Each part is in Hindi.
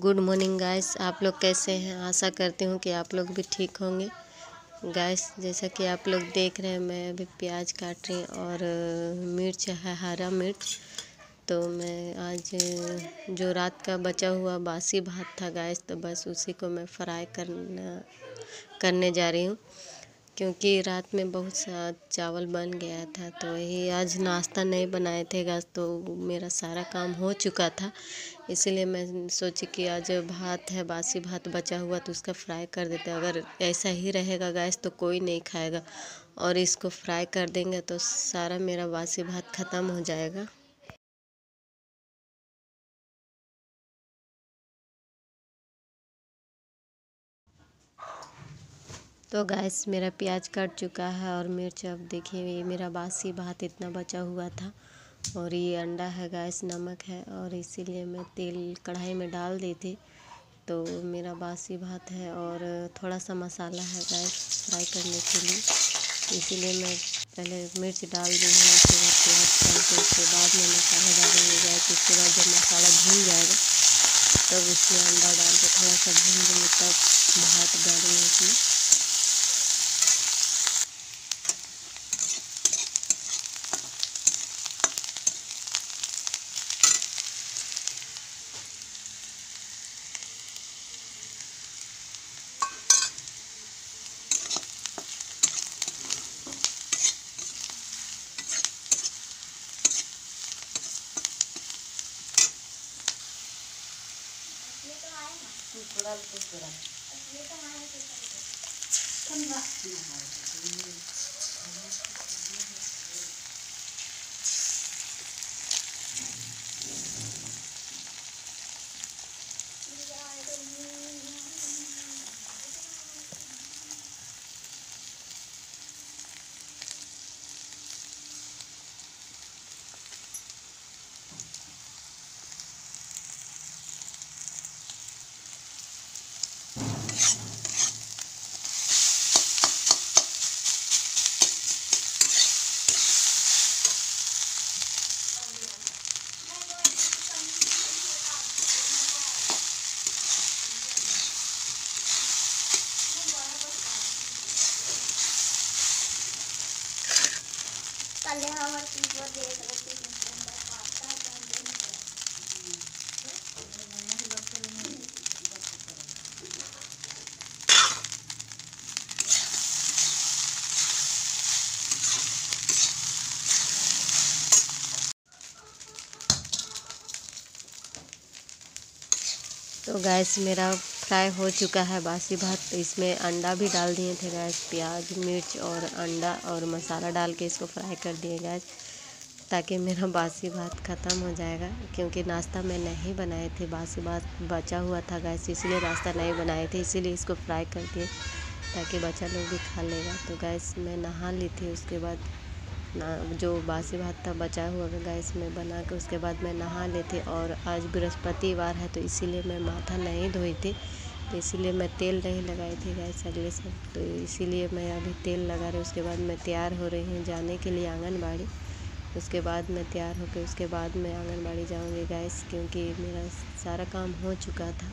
Good morning guys. आप लोग कैसे हैं? आशा करती हूँ कि आप लोग भी ठीक होंगे। गाइस, जैसा कि आप लोग देख रहे हैं, मैं अभी प्याज काट रही हूँ और मिर्च है, हरा मिर्च। तो मैं आज जो रात का बचा हुआ बासी भात था गाइस तो बस उसी को मैं फ्राई करना, करने जा रही हूँ। क्योंकि रात में बहुत सा चावल बन गया था तो वही आज नाश्ता नहीं बनाए थे गैस तो मेरा सारा काम हो चुका था। इसीलिए मैं सोची कि आज भात है, बासी भात बचा हुआ तो उसका फ्राई कर देते अगर ऐसा ही रहेगा गैस तो कोई नहीं खाएगा। और इसको फ्राई कर देंगे तो सारा मेरा बासी भात ख़त्म हो जाएगा। तो गैस मेरा प्याज कट चुका है और मिर्च अब देखिए, ये मेरा बासी भात इतना बचा हुआ था और ये अंडा है गैस नमक है और इसीलिए मैं तेल कढ़ाई में डाल दी थी। तो मेरा बासी भात है और थोड़ा सा मसाला है गैस फ्राई करने के लिए। इसीलिए मैं पहले मिर्च डाल दी है, उसके बाद प्याज डाल के उसके बाद मैं मसाला डालूँगी गैस उसके बाद जब मसाला भून जाएगा, तब तो उसमें अंडा डाल के थोड़ा सा भून दूँगी, तब भात डालूँगी। उसमें थोड़ा थोड़ा। तो गैस मेरा फ्राई हो चुका है, बासी भात। तो इसमें अंडा भी डाल दिए थे गैस, प्याज, मिर्च और अंडा और मसाला डाल के इसको फ्राई कर दिए गैस, ताकि मेरा बासी भात ख़त्म हो जाएगा, क्योंकि नाश्ता मैं नहीं बनाए थे। बासी भात बचा हुआ था गैस, इसलिए नाश्ता नहीं बनाए थे, इसीलिए इसको फ्राई कर दिए, ताकि बच्चा लोग भी खा लेगा। तो गैस मैं नहा ली थी, उसके बाद ना जो बासी भात था बचा हुआ गैस में बना के उसके बाद मैं नहा ली थी और आज बृहस्पतिवार है तो इसीलिए मैं माथा नहीं धोई थी तो इसीलिए मैं तेल नहीं लगाई थी गैस अगले से। तो इसीलिए मैं अभी तेल लगा रही उसके बाद मैं तैयार हो रही हूँ जाने के लिए आंगनबाड़ी। उसके बाद मैं तैयार होकर उसके बाद मैं आंगनबाड़ी जाऊँगी गैस क्योंकि मेरा सारा काम हो चुका था।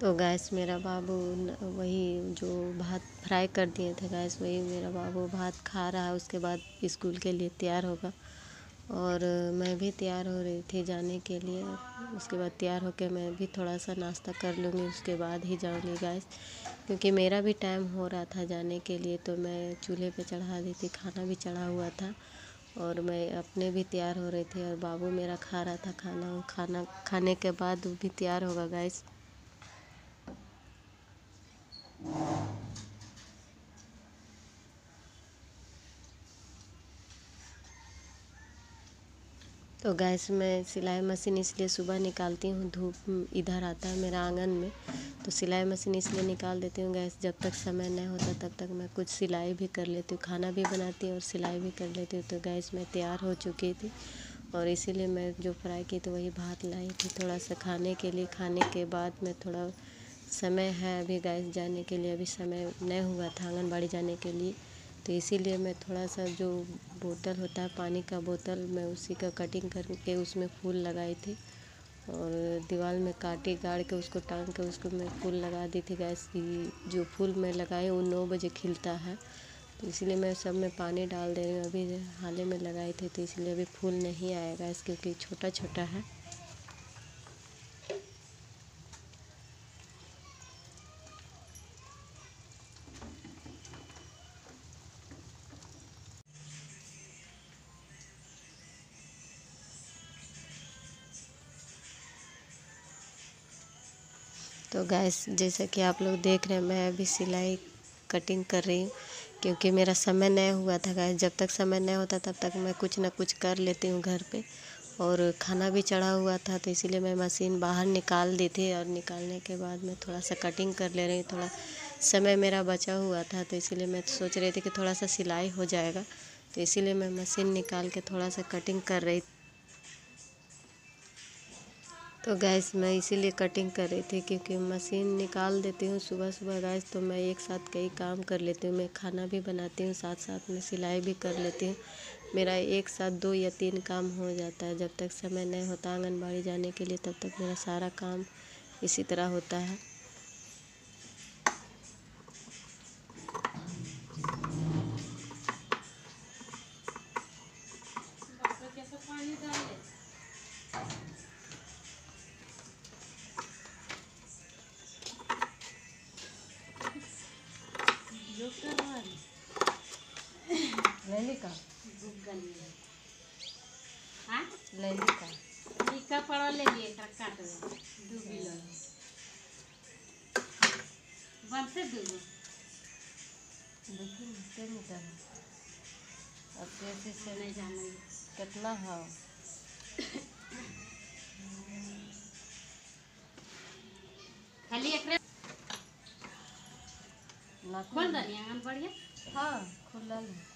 तो गैस मेरा बाबू वही जो भात फ्राई कर दिए थे गैस वही मेरा बाबू भात खा रहा है, उसके बाद स्कूल के लिए तैयार होगा। और मैं भी तैयार हो रही थी जाने के लिए, उसके बाद तैयार होकर मैं भी थोड़ा सा नाश्ता कर लूँगी, उसके बाद ही जाऊँगी गैस क्योंकि मेरा भी टाइम हो रहा था जाने के लिए तो मैं चूल्हे पे चढ़ा दी थी, खाना भी चढ़ा हुआ था। और मैं अपने भी तैयार हो रही थी, और बाबू मेरा खा रहा था खाना खाना खाने के बाद वो भी तैयार होगा गैस तो गैस में सिलाई मशीन इसलिए सुबह निकालती हूँ, धूप इधर आता है मेरा आँगन में तो सिलाई मशीन इसलिए निकाल देती हूँ गैस। जब तक समय नहीं होता तब तक मैं कुछ सिलाई भी कर लेती हूँ, खाना भी बनाती हूँ और सिलाई भी कर लेती हूँ। तो गैस में तैयार हो चुकी थी और इसीलिए मैं जो फ्राई की तो वही भात लाई थी। थोड़ा सा खाने के लिए, खाने के बाद मैं थोड़ा समय है अभी गैस जाने के लिए, अभी समय नहीं हुआ था आंगनबाड़ी जाने के लिए। तो इसीलिए मैं थोड़ा सा जो बोतल होता है, पानी का बोतल, मैं उसी का कटिंग करके उसमें फूल लगाई थी। और दीवार में काटी गाड़ के उसको टांग के उसको मैं फूल लगा दी थी गैस की जो फूल मैं लगाई वो नौ बजे खिलता है। तो इसलिए मैं सब में पानी डाल दे रही हूँ, अभी हाल में लगाई थी तो इसलिए अभी फूल नहीं आएगा इस क्योंकि छोटा छोटा है। तो गैस जैसा कि आप लोग देख रहे हैं, मैं अभी सिलाई कटिंग कर रही हूँ, क्योंकि मेरा समय नहीं हुआ था गैस जब तक समय नहीं होता, तब तक मैं कुछ ना कुछ कर लेती हूँ घर पे। और खाना भी चढ़ा हुआ था तो इसीलिए मैं मशीन बाहर निकाल दी थी और निकालने के बाद मैं थोड़ा सा कटिंग कर ले रही थोड़ा समय मेरा बचा हुआ था तो इसीलिए मैं सोच रही थी कि थोड़ा सा सिलाई हो जाएगा। तो इसीलिए मैं मशीन निकाल के थोड़ा सा कटिंग कर रही तो गैस मैं इसीलिए कटिंग कर रही थी क्योंकि मशीन निकाल देती हूँ सुबह सुबह गैस तो मैं एक साथ कई काम कर लेती हूँ। मैं खाना भी बनाती हूँ, साथ साथ में सिलाई भी कर लेती हूँ। मेरा एक साथ दो या तीन काम हो जाता है। जब तक समय नहीं होता आंगनबाड़ी जाने के लिए, तब तक मेरा सारा काम इसी तरह होता है। ललिका हाँ? ललिका टीका पड़ा लेगी एक काट दे। दू किलो बन से दू देखिए कितने मीटर अब कैसे से नहीं जाने कितना है? खाली एक नाखून खोल दनी आँगन बढ़िया। हाँ खुला है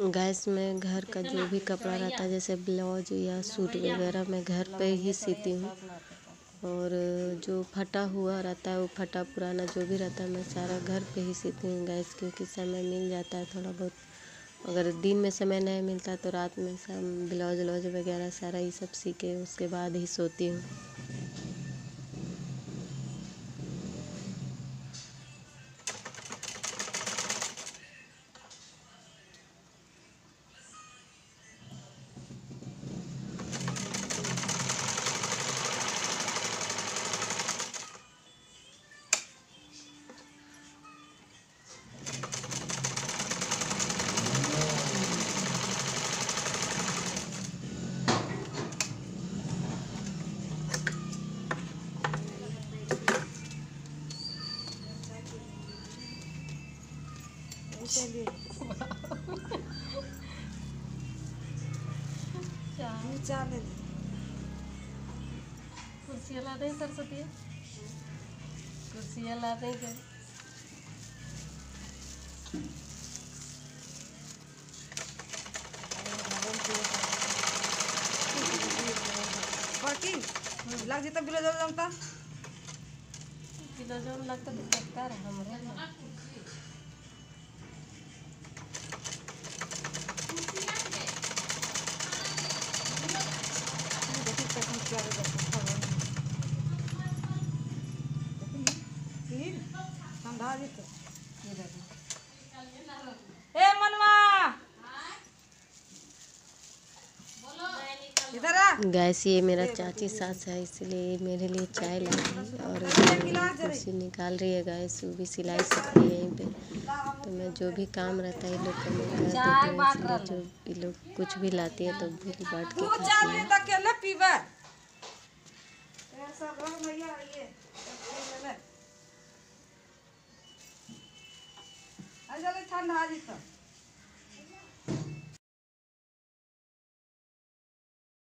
गैस में घर का जो भी कपड़ा रहता है, जैसे ब्लाउज या सूट वगैरह, मैं घर पे ही सीती हूँ। और जो फटा हुआ रहता है, वो फटा पुराना जो भी रहता है, मैं सारा घर पे ही सीती हूँ गैस क्योंकि समय मिल जाता है थोड़ा बहुत। अगर दिन में समय नहीं मिलता तो रात में सब ब्लाउज व्लाउज वगैरह सारा ये सब सी के उसके बाद ही सोती हूँ। कुर्सियाँ ला दें सरस्वती कुर्सियाँ ला दें लग जेता बिलो जल जमता? किलो जोन लगता तो सकता है हमरे फिर ठंडा जेता ये देखो ए मनवा गैस ये मेरा चाची सास है इसलिए मेरे लिए चाय लाई है और कुर्सी निकाल रही है गैस वो भी सिलाई सीख रही है यहीं पे। तो मैं जो भी काम रहता है ये लोग को मैं कर देती हूँ इसलिए जो ये लोग कुछ भी लाती है तो भूल बांट के खाती है। ले तक के